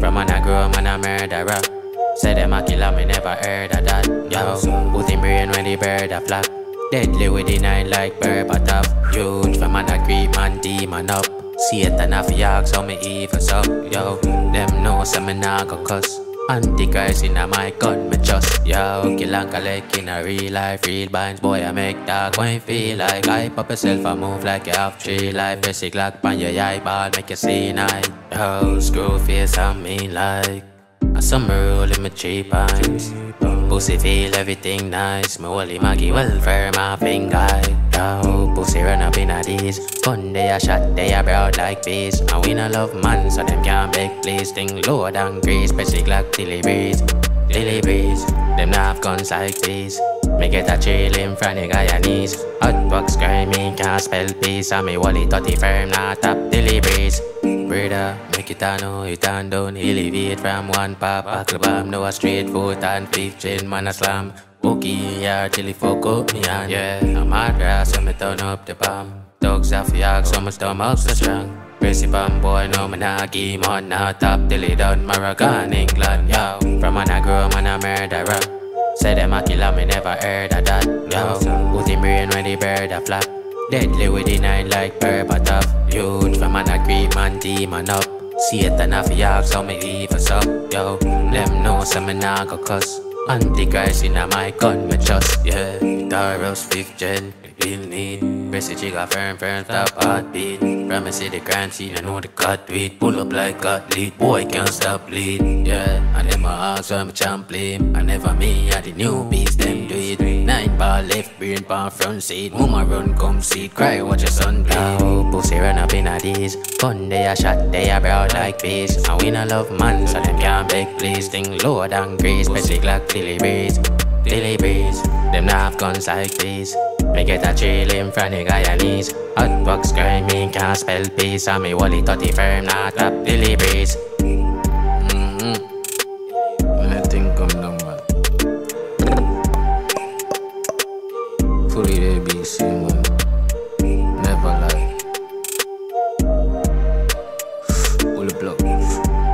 From when I grew man, a murderer. Say them a killer, me never heard of that. Yo, put in brain when the bird a flock. Deadly with the nine like up. Huge from man a creep man demon up. See and a yag so me even up. Yo, them know some me nah go cuss. Antichrist in a my gun, me just Yo, kill and collect in a real life Real binds, boy, I make that you feel like hype up yourself I move like you have three life. Basic lock on your eyeball Make you see night Yo, screw face on me like a summer roll in my cheap pants Pussy feel everything nice. My holy Maggie well firm my finger. Yo, pussy run up in a these Gun they a shot, they a broad like bees And we no love man, so them can't beg please. Thing lower than grease, basic like tilly breeze Tilly breeze, them not guns like these. Me get a chill in front of Guyanese Hot box grimy, can't spell peace. And me wallet 30 firm, not top breeze Brother, make it a know it and down Elevate. From one pop Buckle bomb, no a straight foot and fifth chain man a slam. Bookie yeah till he fuck up me and yeah. I'm hard grass so me turn up the bomb. Dogs off yak so my stomach's so strong. Bomb boy no me nah give on. Nah top till he done Moroccan England yo. From I grow man a murderer. Say them a killer me never heard of that yo. Put him brain when the bird a flap Deadly with the nine like but tough Huge from man a creep man demon up. See it and a yak so me even up Yo, them know some me nah go cuss. Antichrist in a my gun me trust Yeah, Taurus fifth gen Real need. Press the trigger firm firm stop heartbeat see the crime scene I know the cut tweet Pull up like cut lead Boy can't stop bleed Yeah, and them a ask where me champion I never me at the new beast them left brain pan front seat. Mama run come seat Cry watch your son bleed. Oh, Pussy run up in a these Gun they a shot they a broad like bees And we no love man so them can't beg please. Thing lower than like Tilly breeze. Tilly breeze Them not have guns like these. Me get a chill in front of Guyanese Hot box grimy, can't spell peace. And me wallet 30 firm, not top Tilly all the block.